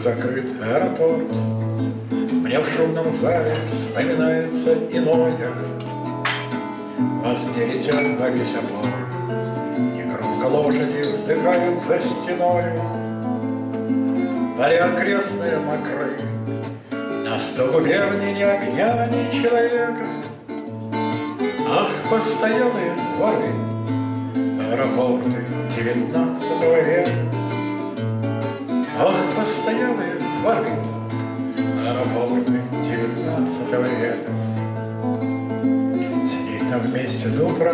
закрыт аэропорт. Мне в шумном зале вспоминается иное. Вас не летят во весь опор, И громко лошади вздыхают за стеною. Поля окрестные мокры, На сто губерний ни огня, ни человека. Ах, постоялые дворы, Аэропорты девятнадцатого века. Ах, постоялые дворы, аэропорты девятнадцатого века. Сидеть нам вместе до утра,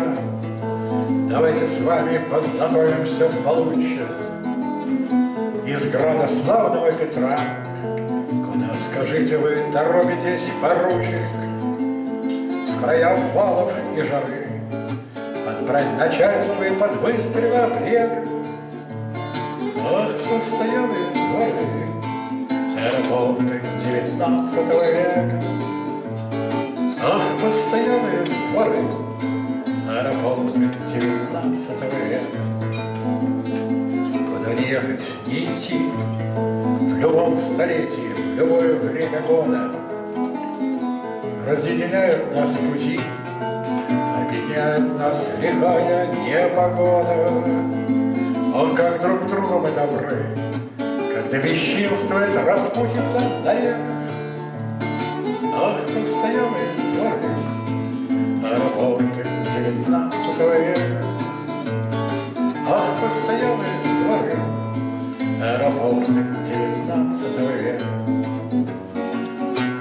давайте с вами познакомимся получше. Из града славного Петра, куда, скажите вы, торопитесь, поручик, в края валов и жары, подбрать начальство и под выстрелы обрека. Ах, постоялые дворы, аэропорты девятнадцатого века. Ах, постоялые дворы, аэропорты девятнадцатого века. Куда не ехать, не идти, в любом столетии, в любое время года Разъединяют нас пути, объединяет нас лихая непогода. О, как друг другу мы добры, Когда бесчинствует распутица на реках. Ах, постоялые дворы, Аэропорты девятнадцатого века. Ах, постоялые дворы, Аэропорты девятнадцатого века.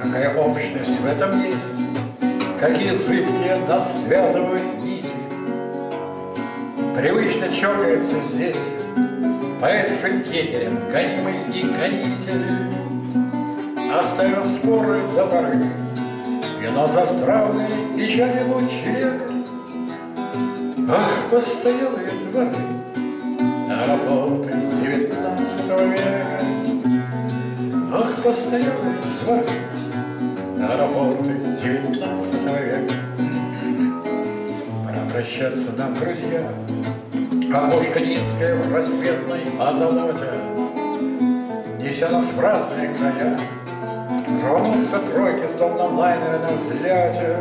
Какая общность в этом есть, Какие зыбкие нас связывают нити, Привычно чокается здесь Поэт с фелькегерем, гонимый и гонитель. Оставил споры до поры, Вино за здравные печали луч лета. Ах, постоялые дворы, Аэропорты девятнадцатого века. Ах, постоялые дворы, Аэропорты девятнадцатого века. Пора прощаться нам, друзья, Окошко низкое в рассветной позолоте, Неся нас в разные края, Рванутся тройки, словно лайнеры на взлете.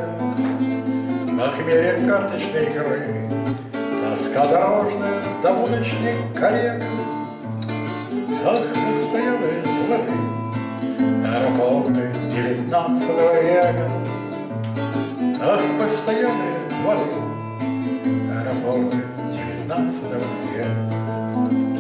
В мире карточной игры Тоска дорожная до будочных коллег. Ах, постоялые дворы, Аэропорты девятнадцатого века. Ах, постоялые дворы, Аэропорты девятнадцатого века. Спасибо.